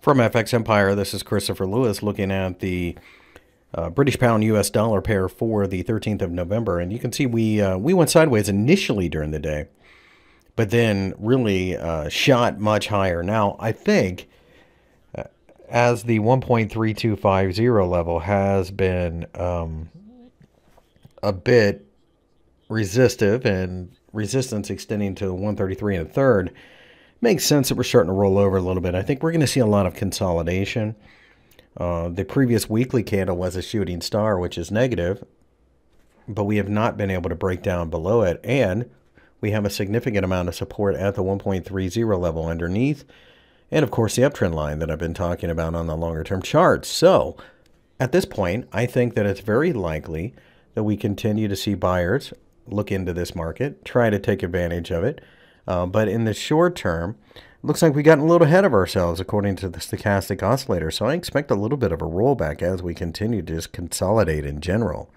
From FX Empire, this is Christopher Lewis looking at the uh, British pound US dollar pair for the 13th of November. And you can see we, uh, we went sideways initially during the day, but then really uh, shot much higher. Now, I think uh, as the 1.3250 level has been um, a bit resistive and resistance extending to 133 and a third, makes sense that we're starting to roll over a little bit. I think we're going to see a lot of consolidation. Uh, the previous weekly candle was a shooting star, which is negative, but we have not been able to break down below it. And we have a significant amount of support at the 1.30 level underneath. And of course, the uptrend line that I've been talking about on the longer term charts. So at this point, I think that it's very likely that we continue to see buyers look into this market, try to take advantage of it. Uh, but in the short term, looks like we got a little ahead of ourselves according to the stochastic oscillator. So I expect a little bit of a rollback as we continue to just consolidate in general.